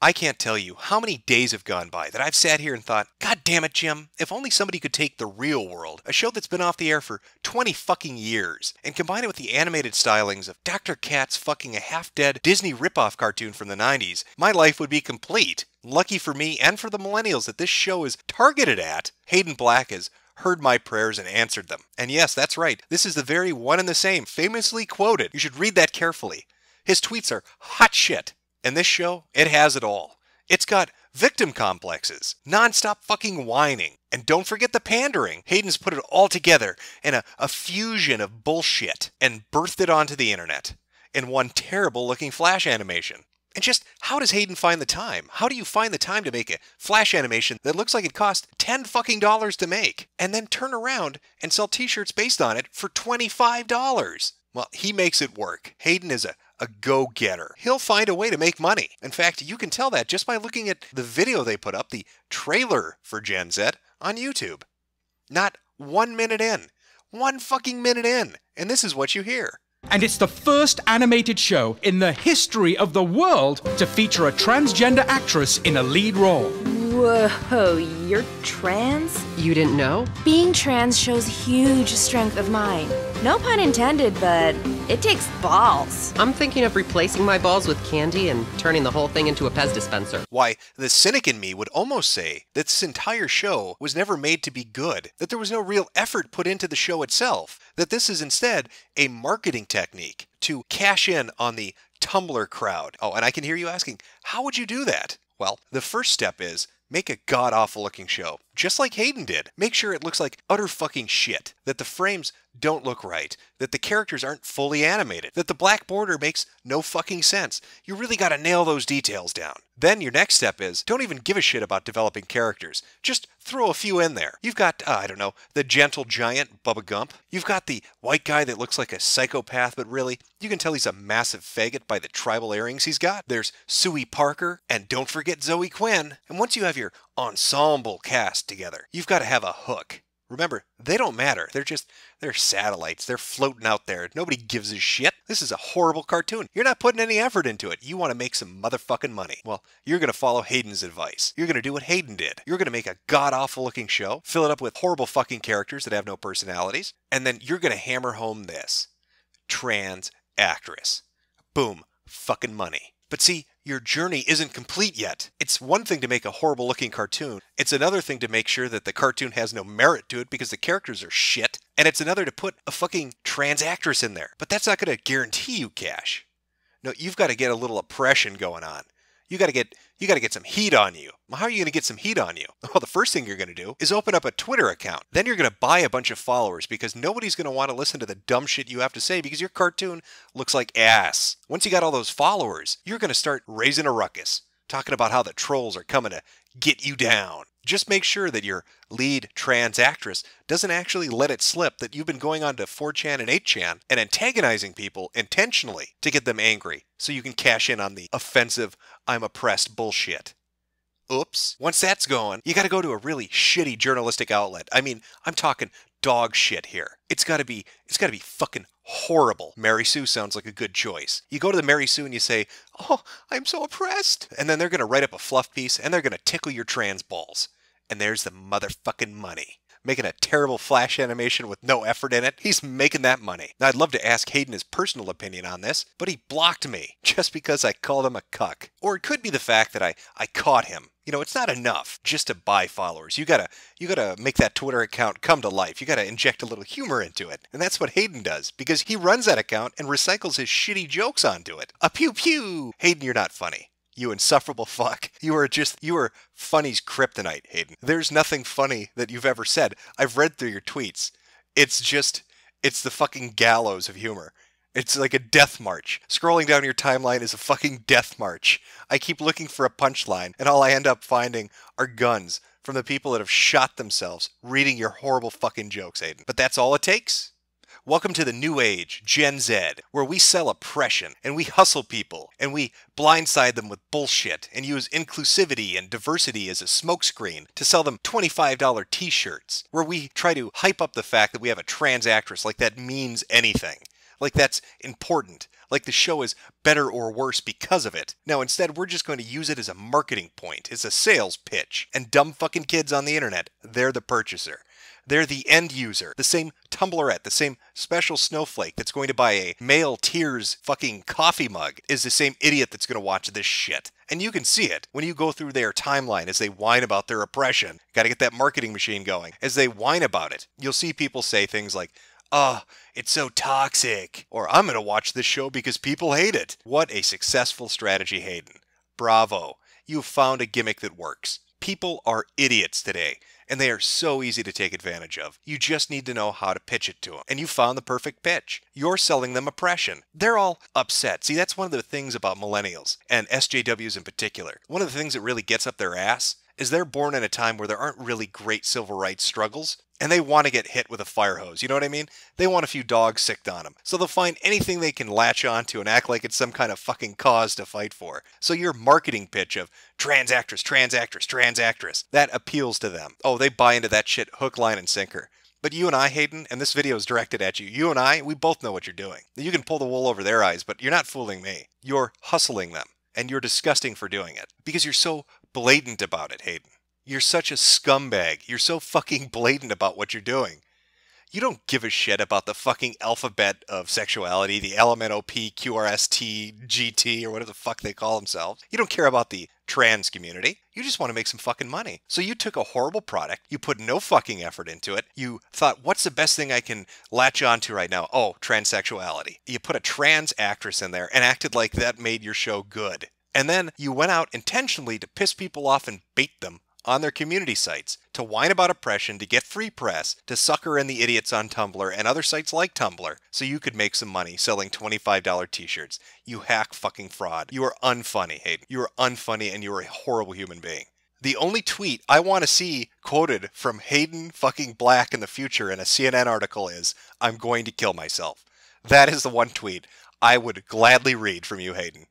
I can't tell you how many days have gone by that I've sat here and thought, God damn it, Jim, if only somebody could take The Real World, a show that's been off the air for 20 fucking years, and combine it with the animated stylings of Dr. Katz fucking a half dead Disney ripoff cartoon from the 90s, my life would be complete. Lucky for me and for the millennials that this show is targeted at, Hayden Black has heard my prayers and answered them. And yes, that's right, this is the very one and the same, famously quoted. You should read that carefully. His tweets are hot shit. And this show, it has it all. It's got victim complexes, nonstop fucking whining, and don't forget the pandering. Hayden's put it all together in a, a fusion of bullshit and birthed it onto the internet in one terrible looking flash animation. And just how does Hayden find the time? How do you find the time to make a flash animation that looks like it cost 10 fucking dollars to make and then turn around and sell t-shirts based on it for $25? Well, he makes it work. Hayden is a a go getter. He'll find a way to make money. In fact, you can tell that just by looking at the video they put up, the trailer for Gen Z, on YouTube. Not one minute in. One fucking minute in. And this is what you hear. And it's the first animated show in the history of the world to feature a transgender actress in a lead role. Whoa, you're trans? You didn't know? Being trans shows huge strength of mind. No pun intended, but it takes balls. I'm thinking of replacing my balls with candy and turning the whole thing into a Pez dispenser. Why, the cynic in me would almost say that this entire show was never made to be good, that there was no real effort put into the show itself, that this is instead a marketing technique to cash in on the Tumblr crowd. Oh, and I can hear you asking, how would you do that? Well, the first step is Make a god awful looking show, just like Hayden did. Make sure it looks like utter fucking shit, that the frames don't look right, that the characters aren't fully animated, that the black border makes no fucking sense. You really gotta nail those details down. Then your next step is don't even give a shit about developing characters. Just throw a few in there. You've got, uh, I don't know, the gentle giant, Bubba Gump. You've got the white guy that looks like a psychopath, but really, you can tell he's a massive faggot by the tribal earrings he's got. There's Suey Parker, and don't forget Zoe Quinn. And once you have your ensemble cast together, you've got to have a hook. Remember, they don't matter. They're just, they're satellites. They're floating out there. Nobody gives a shit. This is a horrible cartoon. You're not putting any effort into it. You want to make some motherfucking money. Well, you're going to follow Hayden's advice. You're going to do what Hayden did. You're going to make a god awful looking show, fill it up with horrible fucking characters that have no personalities, and then you're going to hammer home this trans actress. Boom. Fucking money. But see, your journey isn't complete yet. It's one thing to make a horrible looking cartoon, it's another thing to make sure that the cartoon has no merit to it because the characters are shit, and it's another to put a fucking trans actress in there. But that's not going to guarantee you cash. No, you've got to get a little oppression going on. You got to get you got to get some heat on you. Well, how are you going to get some heat on you? Well, the first thing you're going to do is open up a Twitter account. Then you're going to buy a bunch of followers because nobody's going to want to listen to the dumb shit you have to say because your cartoon looks like ass. Once you got all those followers, you're going to start raising a ruckus, talking about how the trolls are coming to get you down. Just make sure that your lead trans actress doesn't actually let it slip that you've been going on to 4chan and 8chan and antagonizing people intentionally to get them angry so you can cash in on the offensive, I'm oppressed bullshit. Oops. Once that's going, you got to go to a really shitty journalistic outlet. I mean, I'm talking dog shit here. It's got to be it's got to be fucking horrible. Mary Sue sounds like a good choice. You go to the Mary Sue and you say, "Oh, I'm so oppressed." And then they're going to write up a fluff piece and they're going to tickle your trans balls. And there's the motherfucking money making a terrible flash animation with no effort in it. He's making that money. Now, I'd love to ask Hayden his personal opinion on this, but he blocked me just because I called him a cuck. Or it could be the fact that I, I caught him. You know, it's not enough just to buy followers. You gotta you gotta make that Twitter account come to life. You gotta inject a little humor into it. And that's what hayden does, because he runs that account and recycles his shitty jokes onto it. A pew pew! hayden you're not funny. You insufferable fuck. You are just, you are funny's kryptonite, Hayden. There's nothing funny that you've ever said. I've read through your tweets. It's just, it's the fucking gallows of humor. It's like a death march. Scrolling down your timeline is a fucking death march. I keep looking for a punchline, and all I end up finding are guns from the people that have shot themselves reading your horrible fucking jokes, Hayden. But that's all it takes. Welcome to the new age, Gen Z, where we sell oppression and we hustle people and we blindside them with bullshit and use inclusivity and diversity as a smokescreen to sell them $25 t shirts, where we try to hype up the fact that we have a trans actress like that means anything Like that's important. Like the show is better or worse because of it. Now, instead, we're just going to use it as a marketing point. It's a sales pitch. And dumb fucking kids on the internet, they're the purchaser. They're the end user, the same Tumblrette, the same special snowflake that's going to buy a male tears fucking coffee mug is the same idiot that's going to watch this shit. And you can see it when you go through their timeline as they whine about their oppression. Got to get that marketing machine going. As they whine about it, you'll see people say things like, Oh, it's so toxic. Or I'm going to watch this show because people hate it. What a successful strategy, Hayden. Bravo. You've found a gimmick that works. People are idiots today, and they are so easy to take advantage of. You just need to know how to pitch it to them. And you found the perfect pitch. You're selling them oppression. They're all upset. See, that's one of the things about millennials, and SJWs in particular. One of the things that really gets up their ass is they're born in a time where there aren't really great civil rights struggles, and they want to get hit with a fire hose. You know what I mean? They want a few dogs sicked on them. So they'll find anything they can latch onto and act like it's some kind of fucking cause to fight for. So your marketing pitch of trans actress, trans actress, trans actress, that appeals to them. Oh, they buy into that shit hook, line, and sinker. But you and I, Hayden, and this video is directed at you, you and I, we both know what you're doing. You can pull the wool over their eyes, but you're not fooling me. You're hustling them, and you're disgusting for doing it because you're so blatant about it, Hayden. You're such a scumbag. You're so fucking blatant about what you're doing. You don't give a shit about the fucking alphabet of sexuality, the LMNOP, QRST, GT, or whatever the fuck they call themselves. You don't care about the trans community. You just want to make some fucking money. So you took a horrible product, you put no fucking effort into it. You thought, what's the best thing I can latch onto right now? Oh, transsexuality. You put a trans actress in there and acted like that made your show good. And then you went out intentionally to piss people off and bait them on their community sites, to whine about oppression, to get free press, to sucker in the idiots on Tumblr and other sites like Tumblr, so you could make some money selling $25 t shirts. You hack fucking fraud. You are unfunny, Hayden. You are unfunny and you are a horrible human being. The only tweet I want to see quoted from Hayden fucking Black in the future in a CNN article is, I'm going to kill myself. That is the one tweet I would gladly read from you, Hayden.